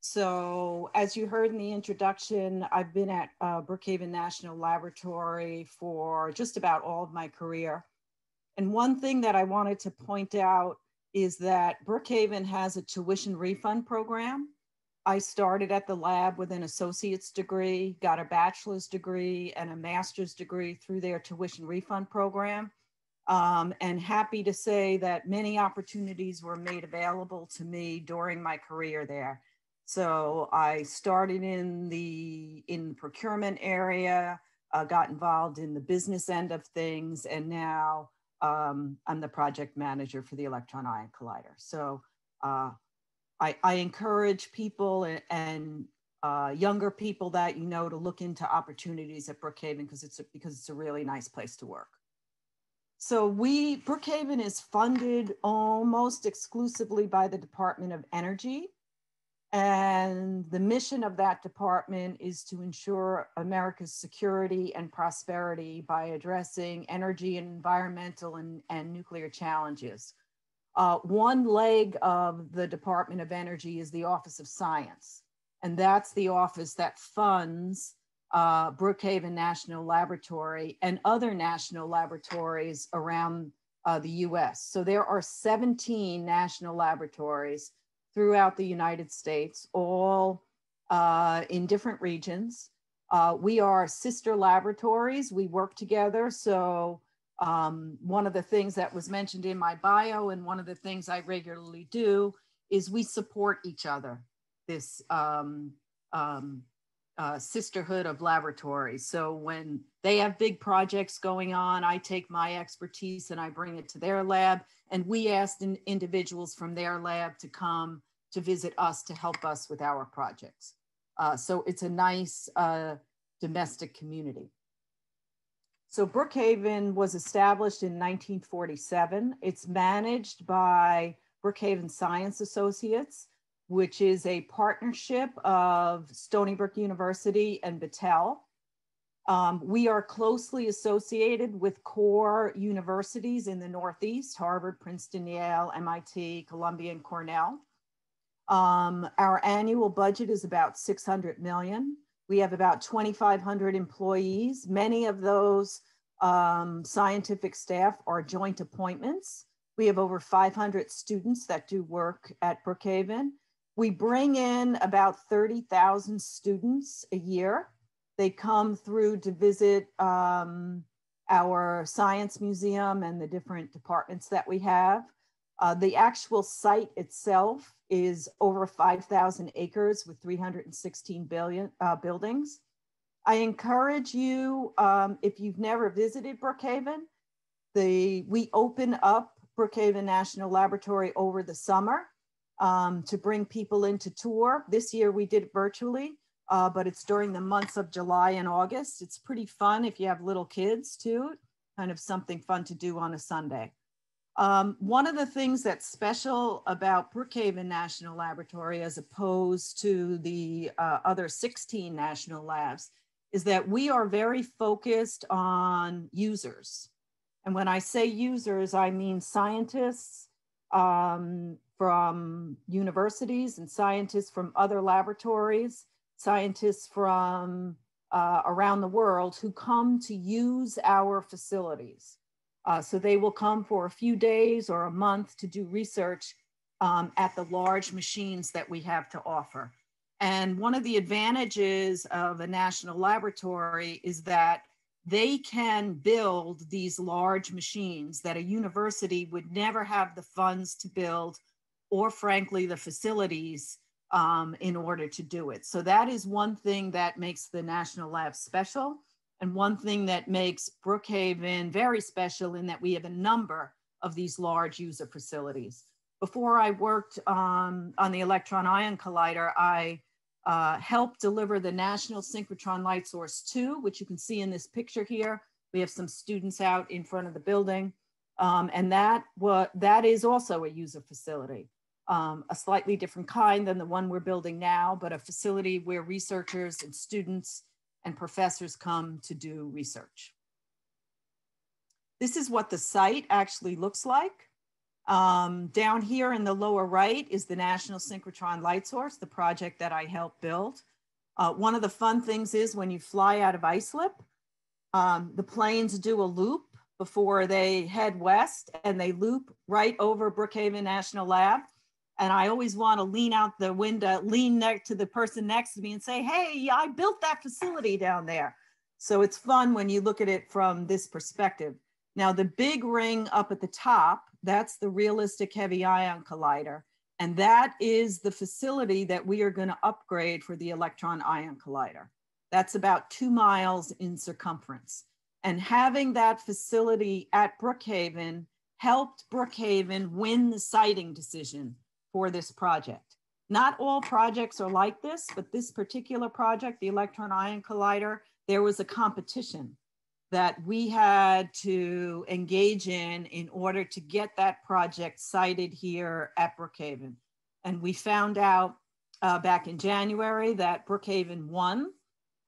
So as you heard in the introduction, I've been at uh, Brookhaven National Laboratory for just about all of my career. And one thing that I wanted to point out is that Brookhaven has a tuition refund program. I started at the lab with an associate's degree, got a bachelor's degree and a master's degree through their tuition refund program. Um, and happy to say that many opportunities were made available to me during my career there. So I started in the in procurement area, uh, got involved in the business end of things, and now um, I'm the project manager for the Electron Ion Collider. So uh, I, I, encourage people and, and uh, younger people that you know to look into opportunities at Brookhaven because it's a, because it's a really nice place to work. So we, Brookhaven is funded almost exclusively by the Department of Energy. And the mission of that department is to ensure America's security and prosperity by addressing energy and environmental and, and nuclear challenges. Uh, one leg of the Department of Energy is the Office of Science. And that's the office that funds uh, Brookhaven National Laboratory and other national laboratories around uh, the US. So there are 17 national laboratories throughout the United States, all uh, in different regions. Uh, we are sister laboratories, we work together. So um, one of the things that was mentioned in my bio and one of the things I regularly do is we support each other. This um, um, uh, sisterhood of laboratories. So when they have big projects going on, I take my expertise and I bring it to their lab. And we ask in individuals from their lab to come to visit us to help us with our projects. Uh, so it's a nice uh, domestic community. So Brookhaven was established in 1947. It's managed by Brookhaven Science Associates which is a partnership of Stony Brook University and Battelle. Um, we are closely associated with core universities in the Northeast, Harvard, Princeton, Yale, MIT, Columbia, and Cornell. Um, our annual budget is about 600 million. We have about 2,500 employees. Many of those um, scientific staff are joint appointments. We have over 500 students that do work at Brookhaven. We bring in about 30,000 students a year. They come through to visit um, our science museum and the different departments that we have. Uh, the actual site itself is over 5,000 acres with 316 billion uh, buildings. I encourage you, um, if you've never visited Brookhaven, the, we open up Brookhaven National Laboratory over the summer um, to bring people in to tour. This year we did it virtually, uh, but it's during the months of July and August. It's pretty fun if you have little kids too, kind of something fun to do on a Sunday. Um, one of the things that's special about Brookhaven National Laboratory as opposed to the uh, other 16 national labs is that we are very focused on users. And when I say users, I mean scientists, um, from universities and scientists from other laboratories, scientists from uh, around the world who come to use our facilities. Uh, so they will come for a few days or a month to do research um, at the large machines that we have to offer. And one of the advantages of a national laboratory is that they can build these large machines that a university would never have the funds to build or frankly the facilities um, in order to do it. So that is one thing that makes the National Lab special and one thing that makes Brookhaven very special in that we have a number of these large user facilities. Before I worked um, on the Electron Ion Collider, I uh, helped deliver the National Synchrotron Light Source 2, which you can see in this picture here. We have some students out in front of the building. Um, and that, that is also a user facility um, a slightly different kind than the one we're building now, but a facility where researchers and students and professors come to do research. This is what the site actually looks like. Um, down here in the lower right is the National Synchrotron Light Source, the project that I helped build. Uh, one of the fun things is when you fly out of Islip, um, the planes do a loop before they head west and they loop right over Brookhaven National Lab. And I always want to lean out the window, lean next to the person next to me and say, hey, I built that facility down there. So it's fun when you look at it from this perspective. Now, the big ring up at the top, that's the relativistic heavy ion collider. And that is the facility that we are going to upgrade for the electron ion collider. That's about two miles in circumference. And having that facility at Brookhaven helped Brookhaven win the siting decision for this project. Not all projects are like this, but this particular project, the electron ion collider, there was a competition that we had to engage in in order to get that project sited here at Brookhaven. And we found out uh, back in January that Brookhaven won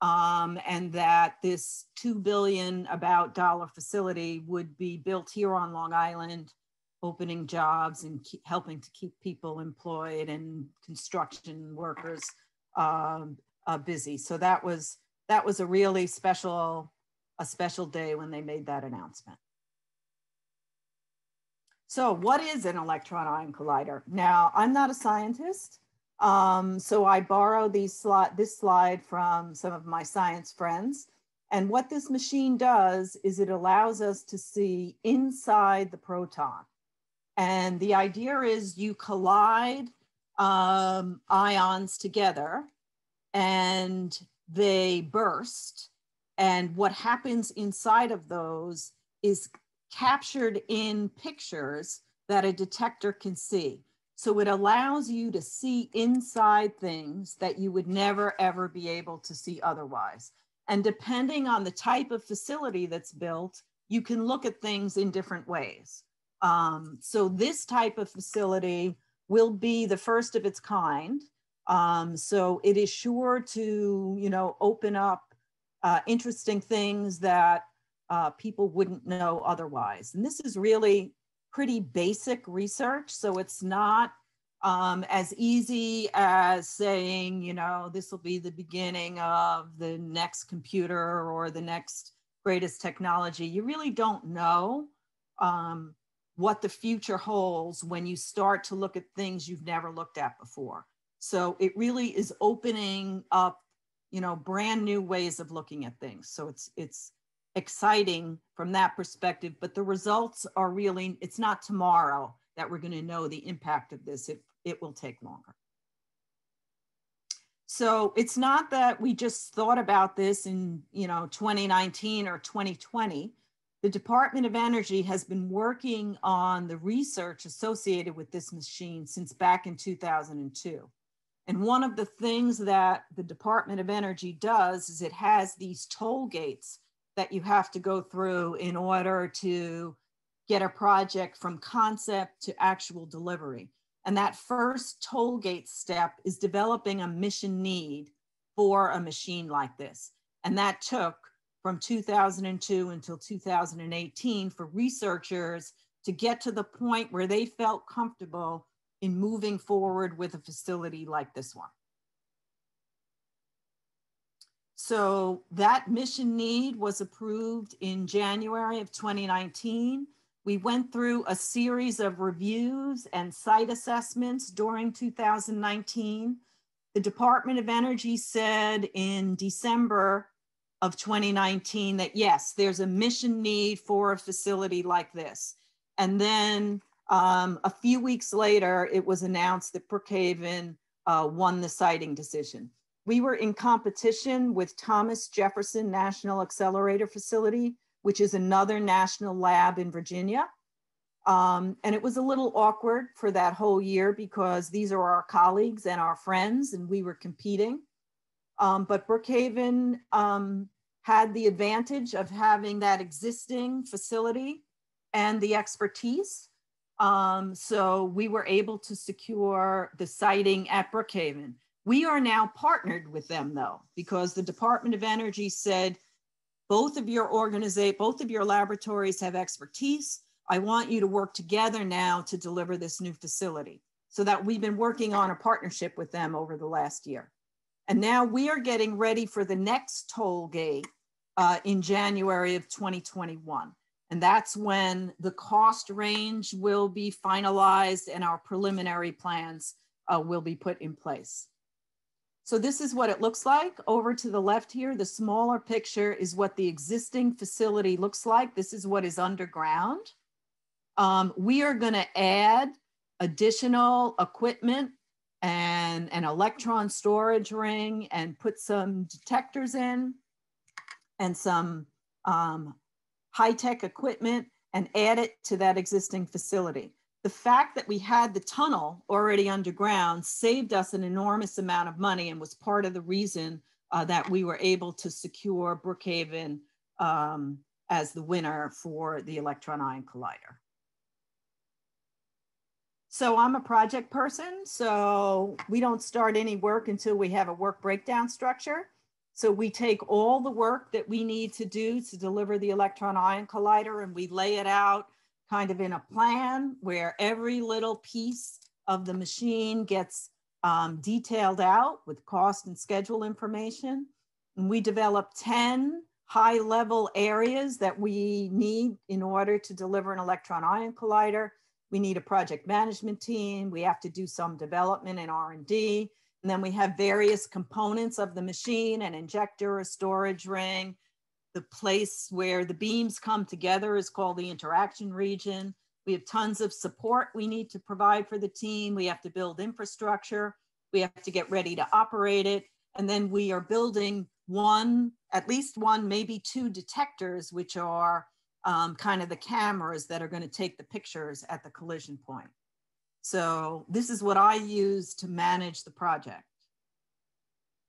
um, and that this two billion about dollar facility would be built here on Long Island, opening jobs and keep, helping to keep people employed and construction workers um, uh, busy. So that was that was a really special a special day when they made that announcement. So what is an electron ion collider? Now, I'm not a scientist. Um, so I borrowed these this slide from some of my science friends. And what this machine does is it allows us to see inside the proton. And the idea is you collide um, ions together and they burst. And what happens inside of those is captured in pictures that a detector can see. So it allows you to see inside things that you would never ever be able to see otherwise. And depending on the type of facility that's built, you can look at things in different ways. Um, so this type of facility will be the first of its kind. Um, so it is sure to, you know, open up uh, interesting things that uh, people wouldn't know otherwise. And this is really pretty basic research. So it's not um, as easy as saying, you know, this will be the beginning of the next computer or the next greatest technology. You really don't know um, what the future holds when you start to look at things you've never looked at before. So it really is opening up, you know, brand new ways of looking at things. So it's it's exciting from that perspective, but the results are really, it's not tomorrow that we're going to know the impact of this. It, it will take longer. So it's not that we just thought about this in, you know, 2019 or 2020. The Department of Energy has been working on the research associated with this machine since back in 2002. And one of the things that the Department of Energy does is it has these toll gates that you have to go through in order to get a project from concept to actual delivery. And that first toll gate step is developing a mission need for a machine like this. And that took from 2002 until 2018 for researchers to get to the point where they felt comfortable in moving forward with a facility like this one. So that mission need was approved in January of 2019. We went through a series of reviews and site assessments during 2019. The Department of Energy said in December of 2019 that yes, there's a mission need for a facility like this. And then um, a few weeks later, it was announced that Brookhaven uh, won the siting decision. We were in competition with Thomas Jefferson National Accelerator Facility, which is another national lab in Virginia. Um, and it was a little awkward for that whole year because these are our colleagues and our friends, and we were competing. Um, but Brookhaven um, had the advantage of having that existing facility and the expertise. Um, so we were able to secure the siting at Brookhaven. We are now partnered with them though, because the Department of Energy said both of your organization, both of your laboratories have expertise. I want you to work together now to deliver this new facility. So that we've been working on a partnership with them over the last year. And now we are getting ready for the next toll gate uh, in January of 2021. And that's when the cost range will be finalized and our preliminary plans uh, will be put in place. So this is what it looks like. Over to the left here, the smaller picture is what the existing facility looks like. This is what is underground. Um, we are gonna add additional equipment and an electron storage ring and put some detectors in and some um, high-tech equipment and add it to that existing facility. The fact that we had the tunnel already underground saved us an enormous amount of money and was part of the reason uh, that we were able to secure Brookhaven um, as the winner for the electron ion collider. So I'm a project person, so we don't start any work until we have a work breakdown structure. So we take all the work that we need to do to deliver the electron ion collider and we lay it out kind of in a plan where every little piece of the machine gets um, detailed out with cost and schedule information. And we develop 10 high level areas that we need in order to deliver an electron ion collider we need a project management team. We have to do some development and R&D. And then we have various components of the machine, an injector, a storage ring. The place where the beams come together is called the interaction region. We have tons of support we need to provide for the team. We have to build infrastructure. We have to get ready to operate it. And then we are building one, at least one, maybe two detectors, which are um, kind of the cameras that are going to take the pictures at the collision point. So this is what I use to manage the project.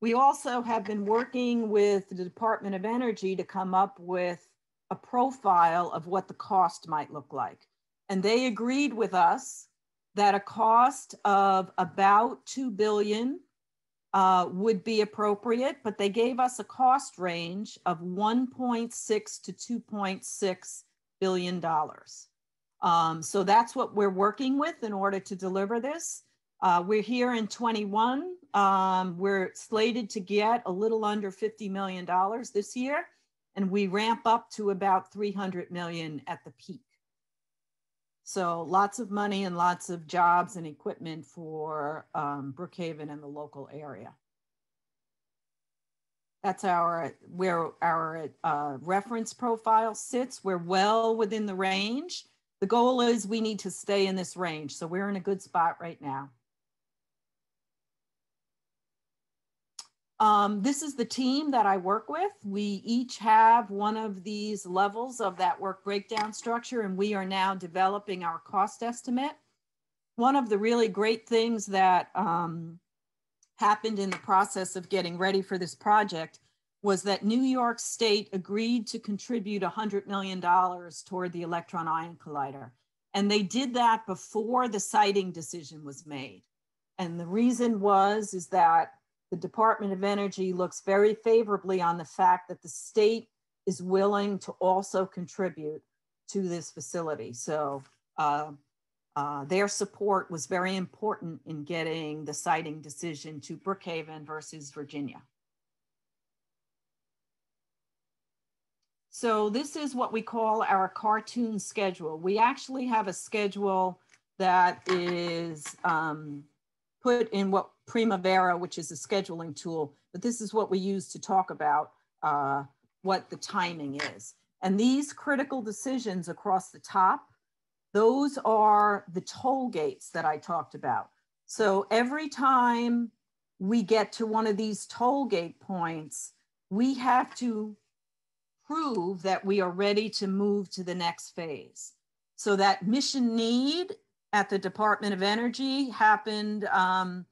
We also have been working with the Department of Energy to come up with a profile of what the cost might look like. And they agreed with us that a cost of about 2 billion uh, would be appropriate, but they gave us a cost range of 1.6 to 2.6 billion dollars. Um, so that's what we're working with in order to deliver this. Uh, we're here in 21. Um, we're slated to get a little under 50 million dollars this year, and we ramp up to about 300 million at the peak. So lots of money and lots of jobs and equipment for um, Brookhaven and the local area. That's our where our uh, reference profile sits. We're well within the range. The goal is we need to stay in this range. So we're in a good spot right now. Um, this is the team that I work with. We each have one of these levels of that work breakdown structure, and we are now developing our cost estimate. One of the really great things that um, happened in the process of getting ready for this project was that New York State agreed to contribute $100 million toward the electron ion collider. And they did that before the siting decision was made. And the reason was is that the Department of Energy looks very favorably on the fact that the state is willing to also contribute to this facility. So uh, uh, their support was very important in getting the siting decision to Brookhaven versus Virginia. So this is what we call our cartoon schedule. We actually have a schedule that is um, put in what Primavera, which is a scheduling tool, but this is what we use to talk about uh, what the timing is. And these critical decisions across the top, those are the toll gates that I talked about. So every time we get to one of these toll gate points, we have to prove that we are ready to move to the next phase. So that mission need at the Department of Energy happened um,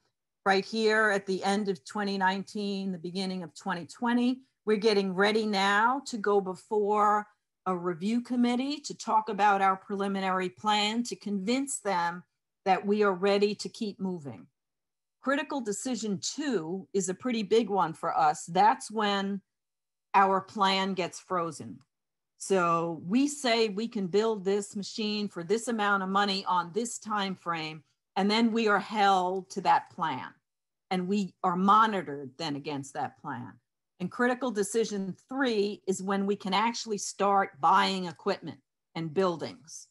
right here at the end of 2019, the beginning of 2020. We're getting ready now to go before a review committee to talk about our preliminary plan to convince them that we are ready to keep moving. Critical decision two is a pretty big one for us. That's when our plan gets frozen. So we say we can build this machine for this amount of money on this time frame, and then we are held to that plan, and we are monitored then against that plan. And critical decision three is when we can actually start buying equipment and buildings.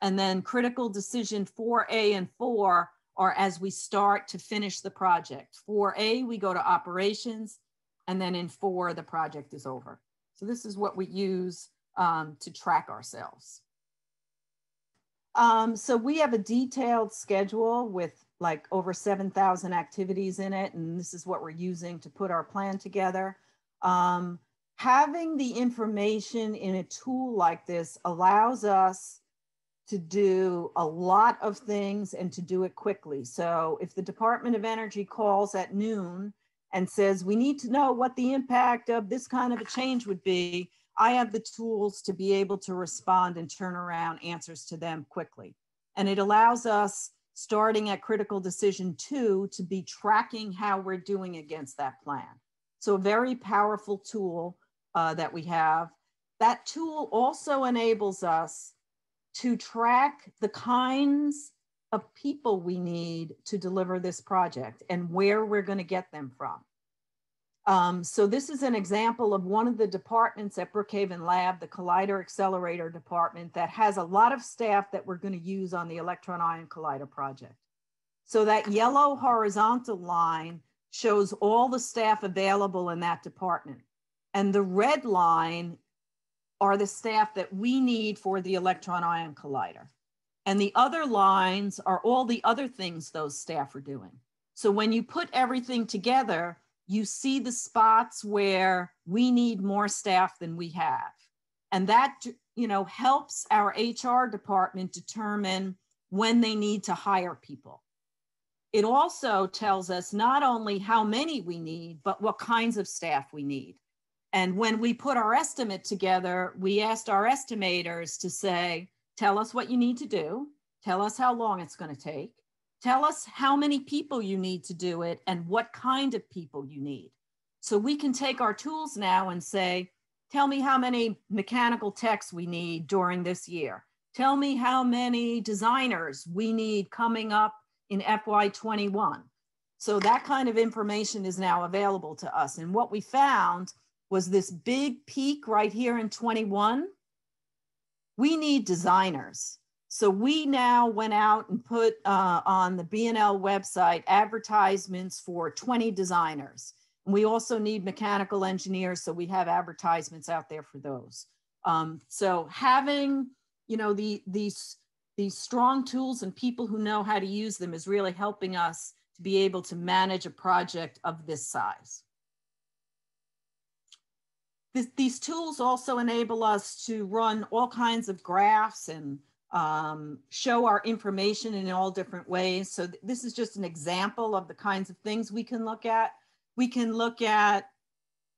And then critical decision 4A and 4 are as we start to finish the project. 4A, we go to operations, and then in 4, the project is over. So this is what we use um, to track ourselves. Um, so we have a detailed schedule with like over 7,000 activities in it, and this is what we're using to put our plan together. Um, having the information in a tool like this allows us to do a lot of things and to do it quickly. So if the Department of Energy calls at noon and says, we need to know what the impact of this kind of a change would be, I have the tools to be able to respond and turn around answers to them quickly. And it allows us, starting at critical decision two, to be tracking how we're doing against that plan. So a very powerful tool uh, that we have. That tool also enables us to track the kinds of people we need to deliver this project and where we're going to get them from. Um, so this is an example of one of the departments at Brookhaven Lab, the Collider Accelerator Department that has a lot of staff that we're going to use on the Electron Ion Collider project. So that yellow horizontal line shows all the staff available in that department. And the red line are the staff that we need for the electron ion collider. And the other lines are all the other things those staff are doing. So when you put everything together, you see the spots where we need more staff than we have. And that, you know, helps our HR department determine when they need to hire people. It also tells us not only how many we need, but what kinds of staff we need. And when we put our estimate together, we asked our estimators to say, tell us what you need to do, tell us how long it's going to take, tell us how many people you need to do it, and what kind of people you need. So we can take our tools now and say, tell me how many mechanical techs we need during this year. Tell me how many designers we need coming up in FY21. So that kind of information is now available to us. And what we found was this big peak right here in 21. We need designers. So we now went out and put uh, on the BNL website advertisements for 20 designers. And we also need mechanical engineers, so we have advertisements out there for those. Um, so having, you know, the, these, these strong tools and people who know how to use them is really helping us to be able to manage a project of this size. This, these tools also enable us to run all kinds of graphs and um, show our information in all different ways. So th this is just an example of the kinds of things we can look at. We can look at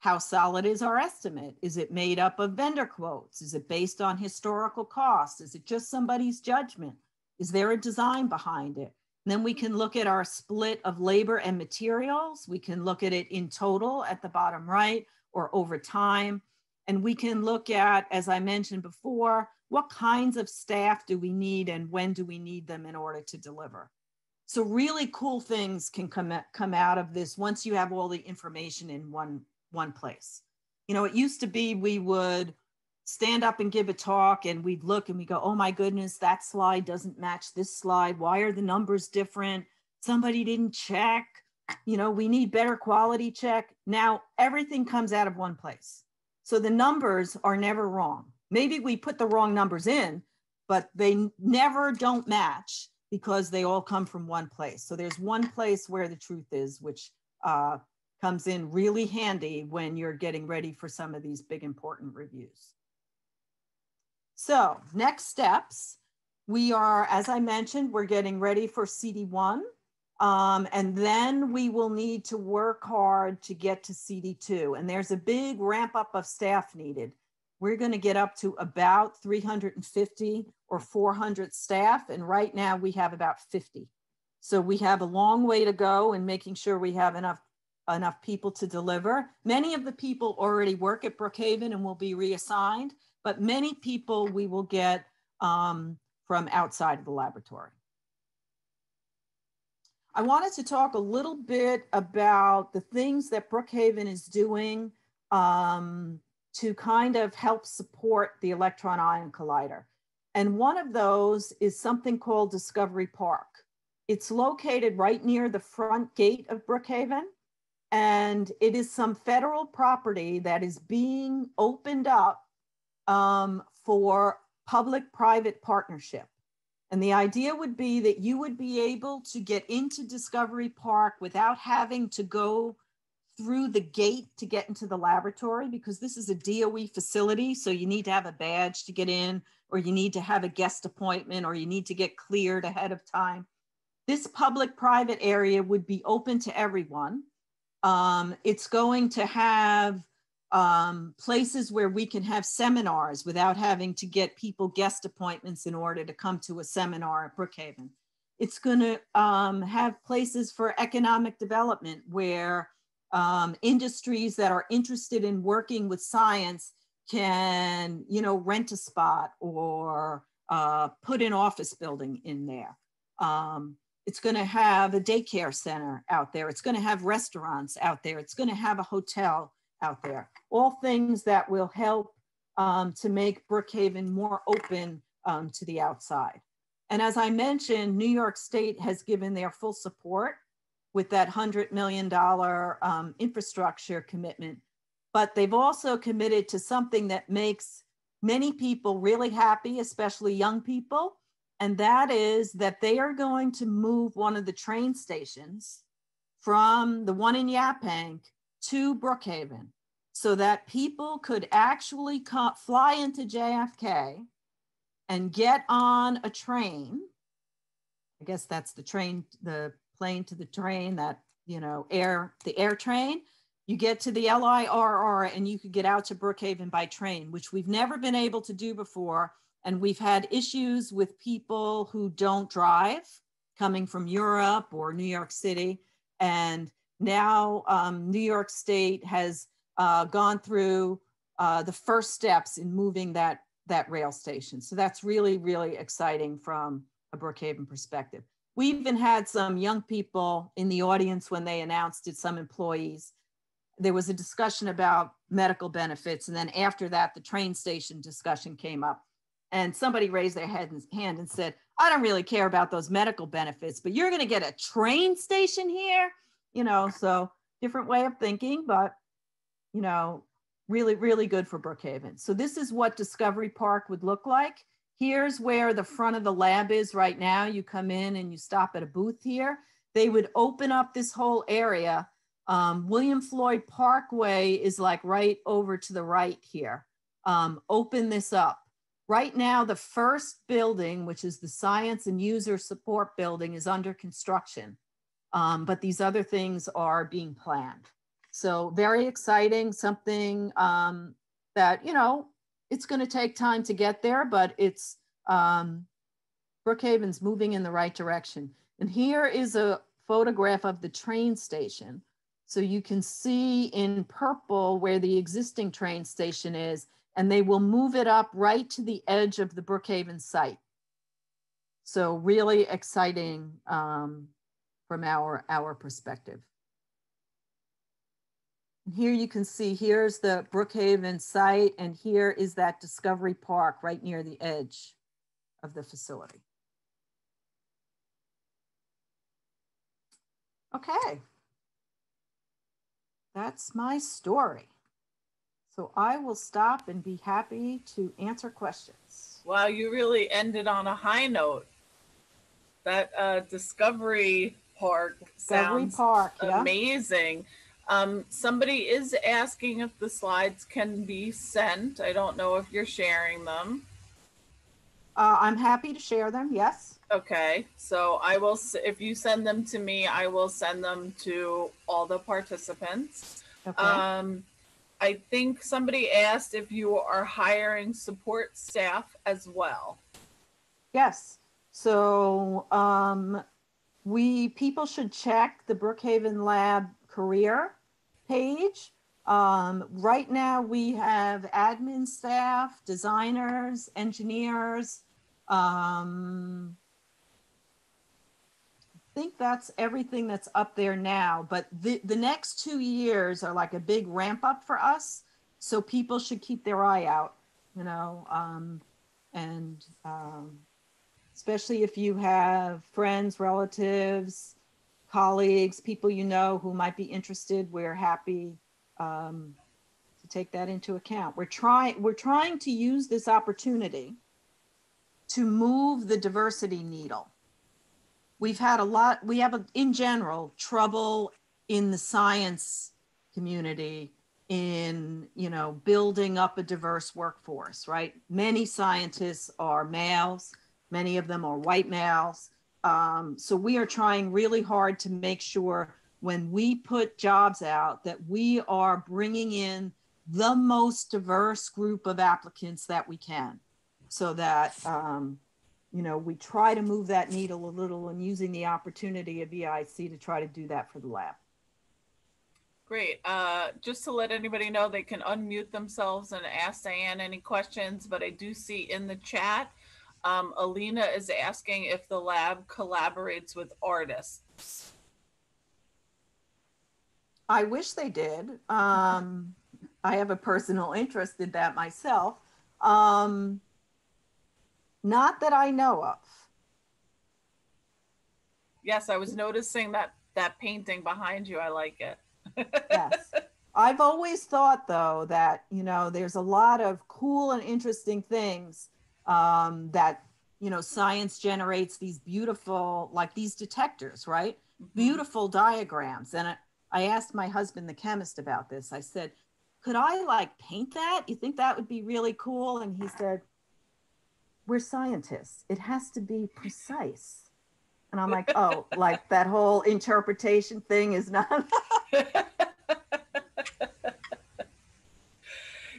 how solid is our estimate? Is it made up of vendor quotes? Is it based on historical costs? Is it just somebody's judgment? Is there a design behind it? And then we can look at our split of labor and materials. We can look at it in total at the bottom right or over time. And we can look at, as I mentioned before, what kinds of staff do we need and when do we need them in order to deliver? So really cool things can come, come out of this once you have all the information in one, one place. You know, it used to be we would stand up and give a talk and we'd look and we go, oh my goodness, that slide doesn't match this slide. Why are the numbers different? Somebody didn't check you know, we need better quality check. Now everything comes out of one place. So the numbers are never wrong. Maybe we put the wrong numbers in, but they never don't match because they all come from one place. So there's one place where the truth is, which uh, comes in really handy when you're getting ready for some of these big important reviews. So next steps, we are, as I mentioned, we're getting ready for CD1. Um, and then we will need to work hard to get to CD2. And there's a big ramp up of staff needed. We're going to get up to about 350 or 400 staff. And right now we have about 50. So we have a long way to go in making sure we have enough, enough people to deliver. Many of the people already work at Brookhaven and will be reassigned. but many people we will get um, from outside of the laboratory. I wanted to talk a little bit about the things that Brookhaven is doing um, to kind of help support the electron ion collider. And one of those is something called Discovery Park. It's located right near the front gate of Brookhaven. And it is some federal property that is being opened up um, for public private partnership. And the idea would be that you would be able to get into Discovery Park without having to go through the gate to get into the laboratory because this is a DOE facility. So you need to have a badge to get in, or you need to have a guest appointment, or you need to get cleared ahead of time. This public private area would be open to everyone. Um, it's going to have um, places where we can have seminars without having to get people guest appointments in order to come to a seminar at Brookhaven. It's going to um, have places for economic development where um, industries that are interested in working with science can, you know, rent a spot or uh, put an office building in there. Um, it's going to have a daycare center out there. It's going to have restaurants out there. It's going to have a hotel out there. All things that will help um, to make Brookhaven more open um, to the outside. And as I mentioned, New York State has given their full support with that $100 million um, infrastructure commitment. But they've also committed to something that makes many people really happy, especially young people, and that is that they are going to move one of the train stations from the one in Yaphank to Brookhaven so that people could actually fly into JFK and get on a train. I guess that's the train, the plane to the train, that, you know, air, the air train. You get to the LIRR and you could get out to Brookhaven by train, which we've never been able to do before and we've had issues with people who don't drive coming from Europe or New York City. And now um, New York State has uh, gone through uh, the first steps in moving that, that rail station. So that's really, really exciting from a Brookhaven perspective. We even had some young people in the audience when they announced it, some employees. There was a discussion about medical benefits. And then after that, the train station discussion came up and somebody raised their head and, hand and said, I don't really care about those medical benefits, but you're going to get a train station here, you know, so different way of thinking, but, you know, really, really good for Brookhaven. So this is what Discovery Park would look like. Here's where the front of the lab is right now. You come in and you stop at a booth here. They would open up this whole area. Um, William Floyd Parkway is like right over to the right here. Um, open this up Right now, the first building, which is the Science and User Support Building, is under construction, um, but these other things are being planned. So very exciting, something um, that, you know, it's gonna take time to get there, but it's, um, Brookhaven's moving in the right direction. And here is a photograph of the train station. So you can see in purple where the existing train station is, and they will move it up right to the edge of the Brookhaven site. So really exciting um, from our, our perspective. And here you can see, here's the Brookhaven site, and here is that Discovery Park right near the edge of the facility. Okay, that's my story. So I will stop and be happy to answer questions. Wow, you really ended on a high note. That uh, Discovery Park Discovery sounds Park, yeah. amazing. Um, somebody is asking if the slides can be sent. I don't know if you're sharing them. Uh, I'm happy to share them. Yes. Okay, so I will. If you send them to me, I will send them to all the participants. Okay. Um, I think somebody asked if you are hiring support staff as well. Yes. So um, we people should check the Brookhaven Lab career page. Um, right now, we have admin staff, designers, engineers. Um, I think that's everything that's up there now. But the, the next two years are like a big ramp up for us. So people should keep their eye out, you know, um, and um, especially if you have friends, relatives, colleagues, people you know who might be interested, we're happy um, to take that into account. We're trying we're trying to use this opportunity to move the diversity needle. We've had a lot. We have a, in general trouble in the science community in you know building up a diverse workforce. Right? Many scientists are males. Many of them are white males. Um, so we are trying really hard to make sure when we put jobs out that we are bringing in the most diverse group of applicants that we can so that um, you know we try to move that needle a little and using the opportunity of EIC to try to do that for the lab. Great. Uh, just to let anybody know, they can unmute themselves and ask Diane any questions, but I do see in the chat, um, Alina is asking if the lab collaborates with artists. I wish they did. Um, I have a personal interest in that myself. Um, not that I know of. Yes, I was noticing that that painting behind you. I like it. yes. I've always thought though that, you know, there's a lot of cool and interesting things um, that, you know, science generates these beautiful, like these detectors, right? Mm-hmm. Beautiful diagrams. And I asked my husband, the chemist, about this. I said, could I like paint that? You think that would be really cool? And he said, we're scientists. It has to be precise. And I'm like, oh, like that whole interpretation thing is not.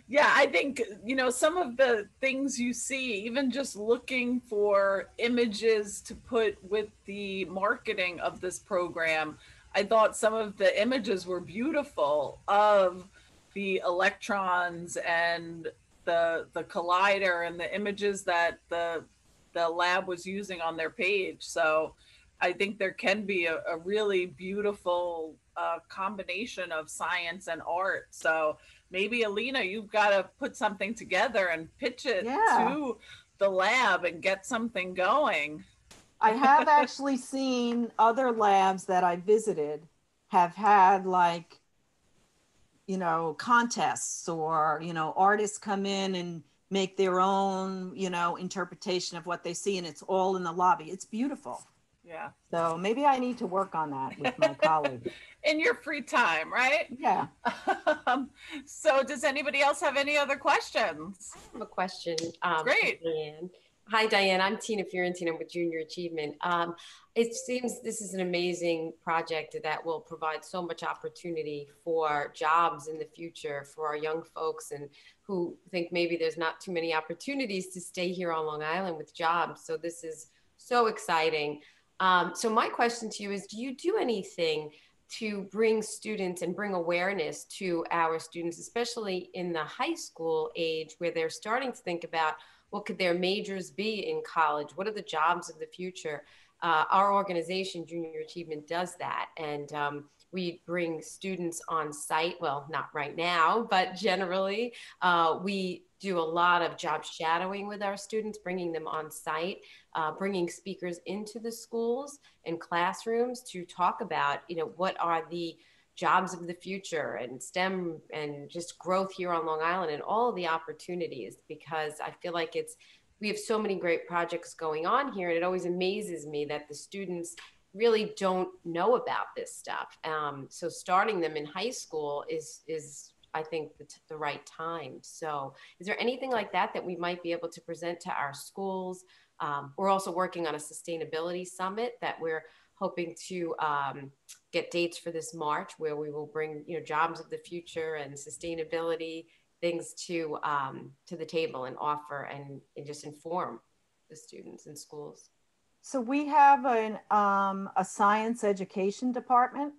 yeah, I think, you know, some of the things you see, even just looking for images to put with the marketing of this program, I thought some of the images were beautiful of the electrons and the the collider and the images that the the lab was using on their page. So I think there can be a, a really beautiful uh, combination of science and art. So maybe Alina, you've got to put something together and pitch it yeah. to the lab and get something going. I have actually seen other labs that I visited have had like, you know, contests or, you know, artists come in and make their own, you know, interpretation of what they see and it's all in the lobby. It's beautiful. Yeah. So maybe I need to work on that with my colleagues. In your free time, right? Yeah. um, so does anybody else have any other questions? I have a question. Um, Great. Hi, Diane. I'm Tina Fiorentino with Junior Achievement. Um, it seems this is an amazing project that will provide so much opportunity for jobs in the future for our young folks and who think maybe there's not too many opportunities to stay here on Long Island with jobs. So this is so exciting. Um, so my question to you is, do you do anything to bring students and bring awareness to our students, especially in the high school age where they're starting to think about what could their majors be in college? What are the jobs of the future? Uh, our organization, Junior Achievement, does that. And um, we bring students on site. Well, not right now, but generally, uh, we do a lot of job shadowing with our students, bringing them on site, uh, bringing speakers into the schools and classrooms to talk about, you know, what are the jobs of the future and STEM and just growth here on Long Island and all the opportunities because I feel like it's we have so many great projects going on here and it always amazes me that the students really don't know about this stuff. Um, so starting them in high school is is I think the, the right time. So is there anything like that that we might be able to present to our schools? Um, we're also working on a sustainability summit that we're hoping to um, get dates for this March where we will bring you know jobs of the future and sustainability things to um, to the table and offer and, and just inform the students in schools. So we have an um, a science education department,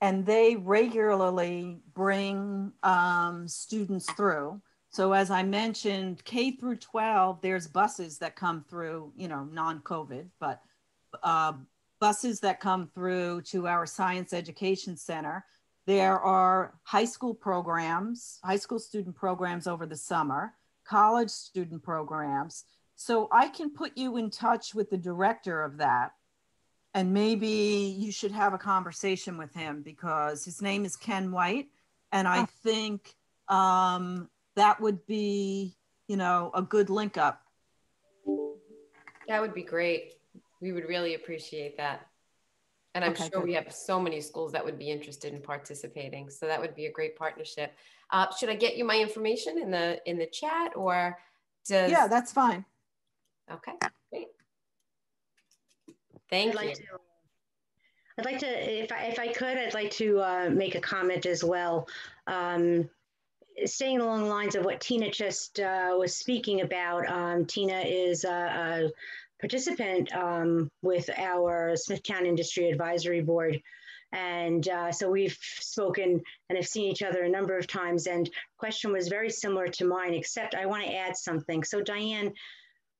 and they regularly bring um, students through. So as I mentioned, K through 12, there's buses that come through, you know, non-COVID, but uh, buses that come through to our science education center. There are high school programs, high school student programs over the summer, college student programs. So I can put you in touch with the director of that and maybe you should have a conversation with him because his name is Ken White, and I oh. think um, that would be, you know, a good link up. That would be great. We would really appreciate that. And I'm okay, sure good. we have so many schools that would be interested in participating. So that would be a great partnership. Uh, should I get you my information in the in the chat or does Yeah, that's fine. Okay. Thank I'd you. Like to, I'd like to, if I, if I could, I'd like to uh, make a comment as well. Um, staying along the lines of what Tina just uh, was speaking about, um, Tina is a, a participant um, with our Smithtown Industry Advisory Board. And uh, so we've spoken and have seen each other a number of times. And question was very similar to mine, except I want to add something. So Diane,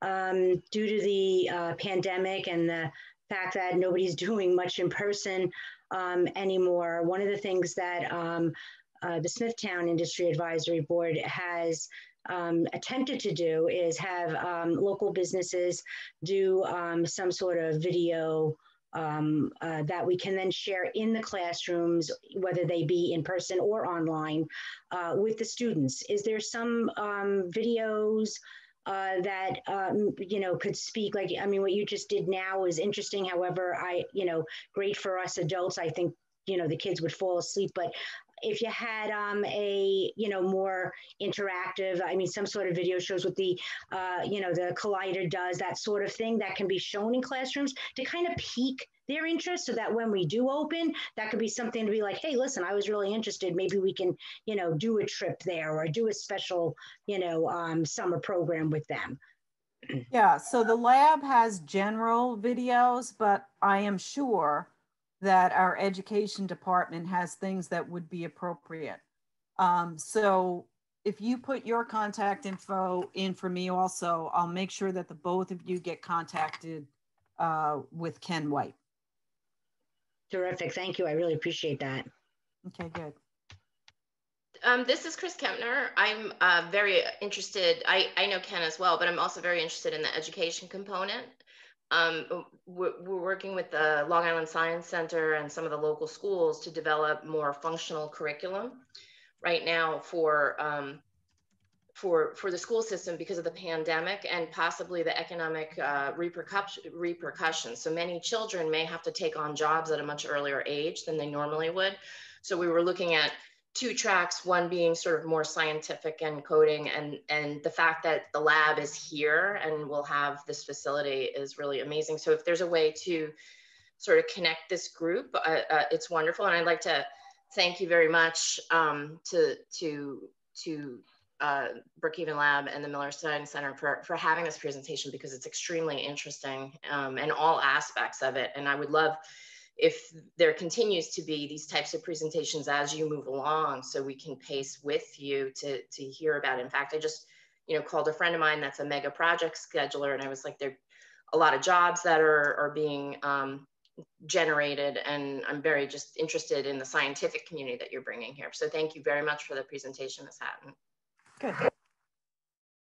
um, due to the uh, pandemic and the fact that nobody's doing much in person um, anymore. One of the things that um, uh, the Smithtown Industry Advisory Board has um, attempted to do is have um, local businesses do um, some sort of video um, uh, that we can then share in the classrooms, whether they be in person or online, uh, with the students. Is there some videos? Uh, that um, you know could speak like i mean what you just did now is interesting. However i you know great for us adults. I think you know the kids would fall asleep but if you had um, a you know more interactive i mean some sort of video shows what the uh, you know the collider does that sort of thing that can be shown in classrooms to kind of pique their interest so that when we do open that could be something to be like hey listen i was really interested. Maybe we can you know do a trip there or do a special you know um, summer program with them. Yeah so the lab has general videos but i am sure that our education department has things that would be appropriate um, so if you put your contact info in for me also i'll make sure that the both of you get contacted uh, with ken white Terrific. Thank you. I really appreciate that. Okay, good. Um, this is Chris Kempner. I'm uh, very interested. I, I know Ken as well, but I'm also very interested in the education component. Um, we're, working with the Long Island Science Center and some of the local schools to develop more functional curriculum right now for um, for for the school system because of the pandemic and possibly the economic uh, repercussion, repercussions. So many children may have to take on jobs at a much earlier age than they normally would. So we were looking at two tracks, one being sort of more scientific and coding, and and the fact that the lab is here and we'll have this facility is really amazing. So if there's a way to sort of connect this group, uh, uh, it's wonderful. And I'd like to thank you very much um, to to to uh, Brookhaven Lab and the Miller Science Center for, for having this presentation because it's extremely interesting um, in all aspects of it. And I would love if there continues to be these types of presentations as you move along so we can pace with you to, to hear about it. In fact, I just, you know, called a friend of mine that's a mega project scheduler and I was like, there are a lot of jobs that are, are being um, generated and I'm very just interested in the scientific community that you're bringing here. So thank you very much for the presentation, Ms. Hatton. Good.